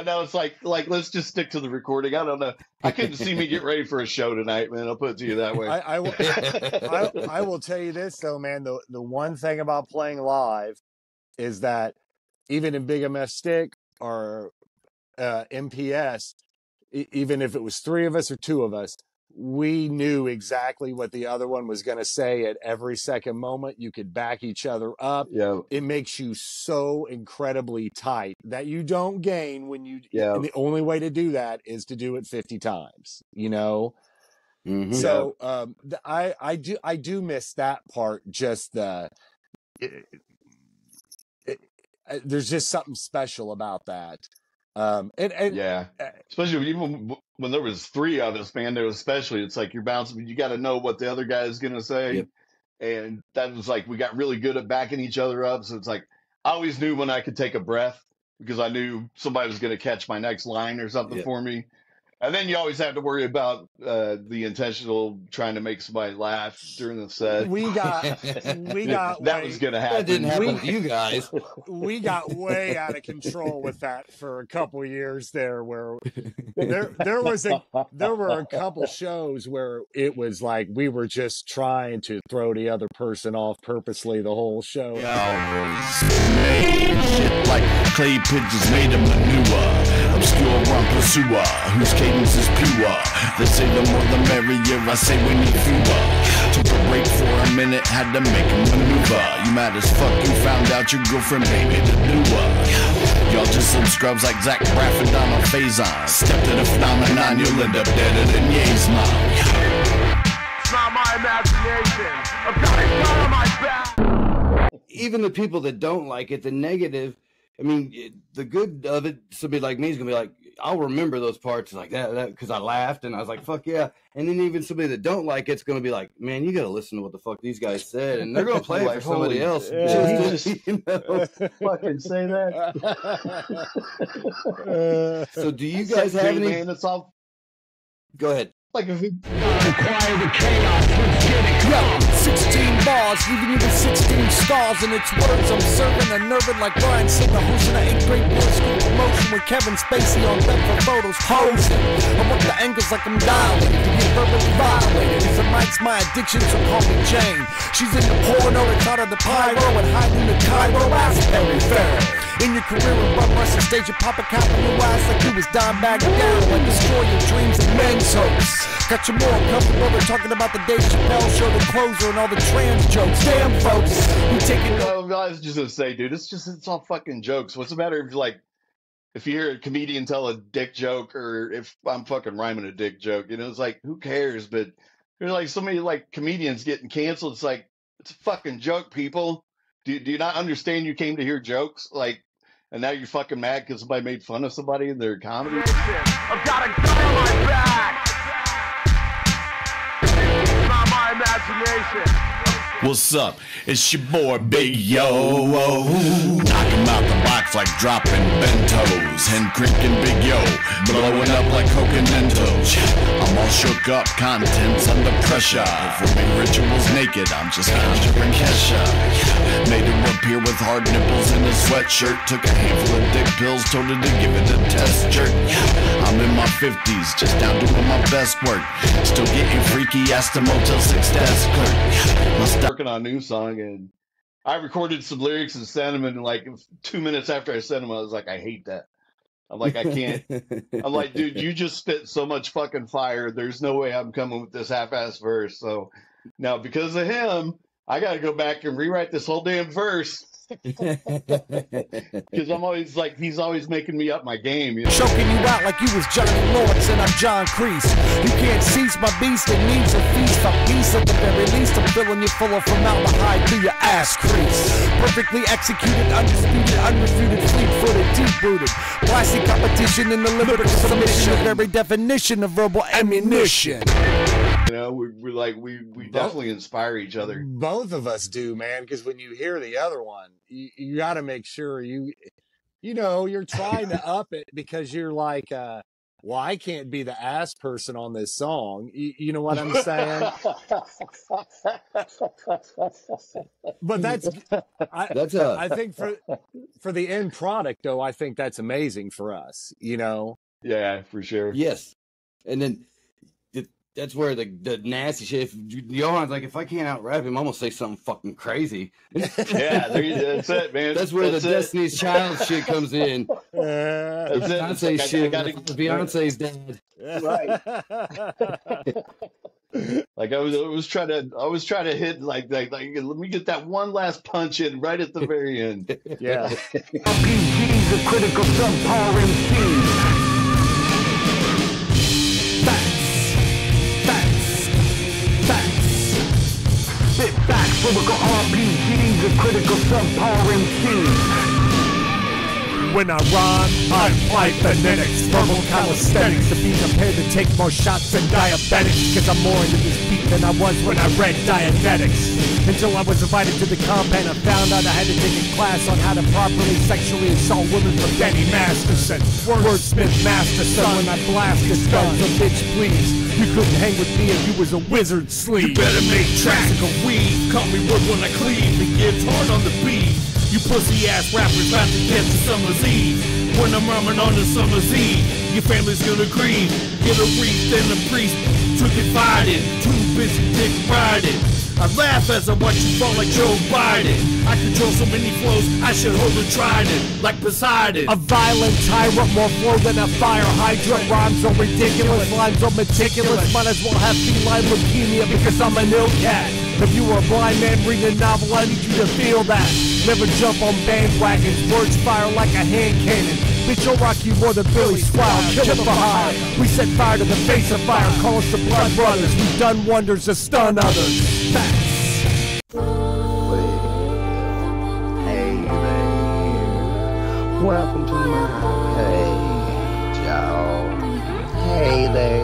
I know it's like like let's just stick to the recording. I don't know. I couldn't see me get ready for a show tonight, man. I'll put it to you that way. I, I, will, I, I will tell you this though, man. The the one thing about playing live is that even in Big MF Stick or uh, MPS, e- even if it was three of us or two of us, we knew exactly what the other one was going to say at every second moment. You could back each other up. yeah, It makes you so incredibly tight that you don't gain when you. Yeah. And the only way to do that is to do it 50 times, you know? Mhm. So um, I I do I do miss that part. Just the it, it, uh, there's just something special about that. Um, and, and yeah. uh, Especially even when there was three of us, man. There was especially it's like you're bouncing. You got to know what the other guy is gonna say, Yep. and that was like we got really good at backing each other up. So it's like I always knew when I could take a breath because I knew somebody was gonna catch my next line or something Yep. for me. And then you always have to worry about uh, the intentional trying to make somebody laugh during the set. we got we got that way, was gonna happen. that didn't happen We- to you guys. we got way out of control with that for a couple years there. Where there there was a there were a couple shows where it was like we were just trying to throw the other person off purposely the whole show. Cowboys like clay pigeons made of manure. Obscure run pursuer, whose cadence is pure. They say the more the merrier, I say we need fewer. Took a break for a minute, had to make a maneuver. You mad as fuck, you found out your girlfriend baby the newer. Y'all just some scrubs like Zach Braff and Donald Faison. Step to the phenomenon, you'll end up deader than Ye's mom. It's not my imagination. I've got a gun on my back. even the people that don't like it, the negative, I mean, the good of it, somebody like me is gonna be like, I'll remember those parts like that, that because I laughed and I was like, fuck yeah. And then even somebody that don't like it's gonna be like, man, you gotta listen to what the fuck these guys said, and they're gonna play it for Like, somebody holy- else. Yeah. just to- you know. fucking say that. So do you guys have any? Man, it's all Go ahead. Like if it, Yo, 16 bars, leaving you with 16 stars in its words. I'm serving and nerving like Bryan Singer, hosting an eighth grade boys school promotion with Kevin Spacey on deck for photos posing. I work the angles like I'm dialing to get verbally violated. If the mic's my addiction, so call me Jane. She's in the porno, it's out of the pyro and hiding the Cairo ass Perry Farrell. In your career and run rushing stage, you pop a cap in your ass like you was dime bagging down, like destroy your dreams and men's hopes. Got you more comfortable than talking about the Dave Chappelle show, the closer, and all the trans jokes. Damn, folks, we taking. No, I was just gonna say, dude, it's just it's all fucking jokes. What's the matter if like if you hear a comedian tell a dick joke or if I'm fucking rhyming a dick joke, you know, it's like who cares? But there's like so many like comedians getting canceled. It's like it's a fucking joke, people. Do do you not understand? You came to hear jokes, like, and now you're fucking mad because somebody made fun of somebody in their comedy. I've got a gun on my back. It's not my imagination. What's up? It's your boy Big Yo. Knock him out the box like dropping bentos. And cranking Big Yo. Blowing up like Coconentos. I'm all shook up, contents under pressure. Performing rituals naked, I'm just conjuring Kesha. Made him appear with hard nipples in a sweatshirt. Took a handful of dick pills, told her to give it a test jerk. I'm in my 50s, just down doing my best work. Still getting freaky, asked the Motel 6 desk clerk. Working on a new song and I recorded some lyrics and sent them and like two minutes after I sent them, I was like, I hate that. I'm like, I can't. I'm like, dude, you just spit so much fucking fire. There's no way I'm coming with this half-ass verse. So now because of him, I got to go back and rewrite this whole damn verse because I'm always like, he's always making me up my game. You know? Choking you out like you was Johnny Lawrence and I'm John Kreese. You can't cease my beast, it needs a feast. A piece at the very least. I'm filling you full of formaldehyde through your ass crease. Perfectly executed, undisputed, unrefuted, fleet-footed, deep-rooted. Classic competition in the lyrical submission, the very definition of verbal ammunition. You know, we, we're like, we we definitely inspire each other. both of us do, man. Because when you hear the other one, you, you got to make sure you, you know, you're trying to up it because you're like, uh, well, I can't be the ass person on this song. You, you know what I'm saying? but that's I, That's a I think for for the end product though, I think that's amazing for us. You know, yeah, for sure. yes. And then it, that's where the the nasty shit. If Johann's like, if I can't out rap him, I'm gonna say something fucking crazy. Yeah, there you, that's it, man. That's where That's the it. Destiny's Child shit comes in. Uh, That's it. It's Beyonce like, I- I shit. gotta- Beyonce's dad. Like I was, I was trying to, I was trying to hit like, like, like, let me get that one last punch in right at the very end. yeah. RPG's a critical subpar MC. Sit back, biblical RPG's and critical subpar MC. When I rhyme, I'm like phonetics, verbal calisthenics. To be prepared to take more shots than diabetics. Cause I'm more into this beat than I was when I read Dianetics. Until I was invited to the comp and I found out I had to take a class on how to properly sexually assault women from Danny Masterson. Wordsmith Masterson. When I blast this gun So bitch please, you couldn't hang with me if you was a wizard sleeve You better make tracks of weed. Call me word when I cleave. It gets hard on the beat. You pussy ass rappers about to get to summer's eve. When I'm rhyming on the summer's eve, your family's gonna grieve. Get a wreath and a priest to confide in. Too busy dick riding. I laugh as I watch you fall like Joe Biden. I control so many flows, I should hold a trident like Poseidon. A violent tyrant, more flow than a fire hydrant. Rhymes are ridiculous, lines are meticulous. Might as well have feline leukemia because I'm an ill cat. If you were a blind man reading a novel, I need you to feel that. Never jump on bandwagons, words fire like a hand cannon. Bitch, I'll rock you more than Billy Squier, killer for hire. We set fire to the face of fire, call us the Blood Brothers. We've done wonders to stun others. Hey there. Welcome to my page, y'all. Hey there.